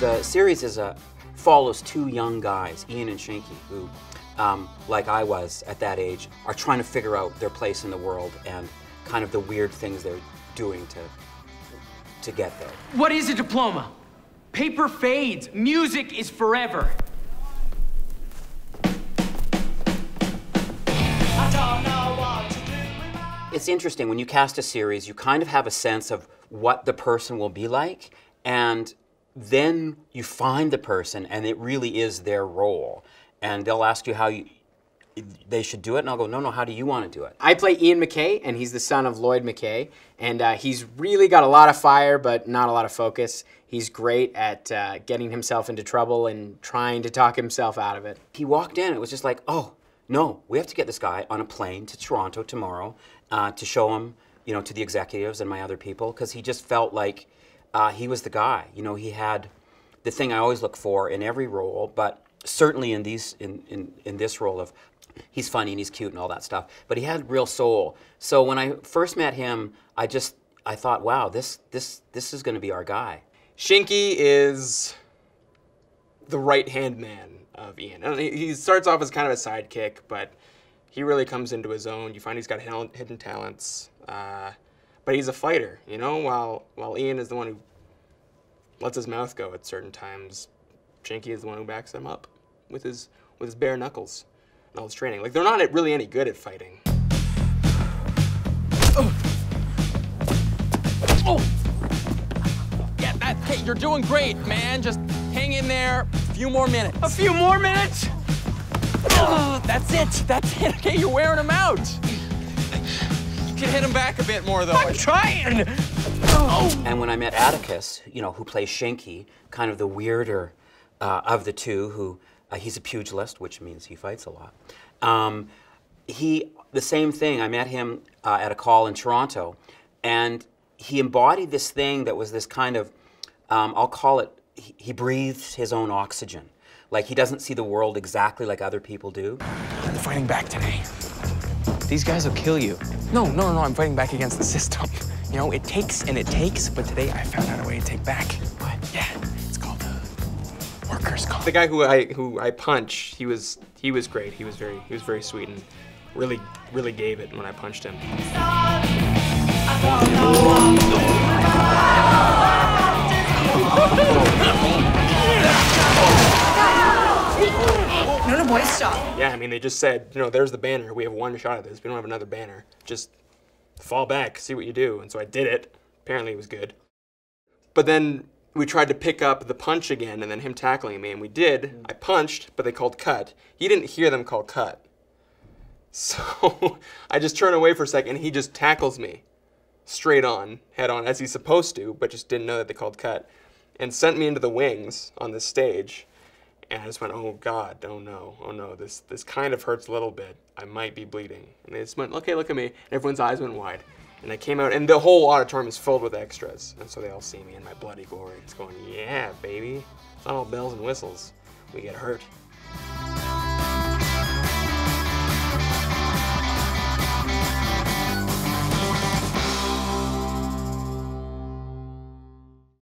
The series is a follows two young guys, Ian and Shinky, who, um, like I was at that age, are trying to figure out their place in the world and kind of the weird things they're doing to to get there. What is a diploma? Paper fades. Music is forever. It's interesting when you cast a series, you kind of have a sense of what the person will be like, and then you find the person, and it really is their role. And they'll ask you how you, they should do it, and I'll go, no, no, how do you want to do it? I play Ian McKay, and he's the son of Lloyd McKay. And uh, he's really got a lot of fire, but not a lot of focus. He's great at uh, getting himself into trouble and trying to talk himself out of it. He walked in, it was just like, oh, no, we have to get this guy on a plane to Toronto tomorrow uh, to show him, you know, to the executives and my other people, because he just felt like uh, he was the guy. You know, he had the thing I always look for in every role, but certainly in these in, in, in this role of he's funny and he's cute and all that stuff, but he had real soul. So when I first met him, I just I thought, wow, this this this is going to be our guy. Shinky is the right hand man of Ian. And he starts off as kind of a sidekick, but he really comes into his own. You find he's got hidden talents, uh, but he's a fighter. You know, while while Ian is the one who lets his mouth go at certain times, Shinky is the one who backs him up with his with his bare knuckles and all his training. Like they're not really any good at fighting. Oh. Oh. Yeah, that, hey, you're doing great, man. Just hang in there. A few more minutes. A few more minutes? Oh, that's it. That's it. Okay, you're wearing him out. You can hit him back a bit more, though. I'm trying. Oh. And when I met Atticus, you know, who plays Shinky, kind of the weirder uh, of the two, who uh, he's a pugilist, which means he fights a lot. Um, he, the same thing. I met him uh, at a call in Toronto, and he embodied this thing that was this kind of, um, I'll call it, he, he breathes his own oxygen. Like he doesn't see the world exactly like other people do. I'm fighting back today. These guys will kill you. No, no, no, I'm fighting back against the system. You know, it takes and it takes, but today I found out a way to take back. What? Yeah, it's called uh, workers' comp. The guy who I who I punch, he was he was great. He was very he was very sweet and really really gave it when I punched him. No, no, boys. Yeah, I mean, they just said, you know, there's the banner. We have one shot at this. We don't have another banner. Just fall back, see what you do. And so I did it. Apparently it was good. But then we tried to pick up the punch again and then him tackling me, and we did. I punched, but they called cut. He didn't hear them call cut. So I just turn away for a second, and he just tackles me straight on, head on, as he's supposed to, but just didn't know that they called cut, and sent me into the wings on the stage. And I just went, oh God, oh no, oh no, this this kind of hurts a little bit. I might be bleeding. And they just went, okay, look at me. And everyone's eyes went wide. And I came out, and the whole auditorium is filled with extras. And so they all see me in my bloody glory. It's going, yeah, baby. It's not all bells and whistles. We get hurt.